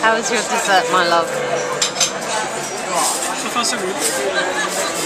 How was your dessert, my love? So far so good.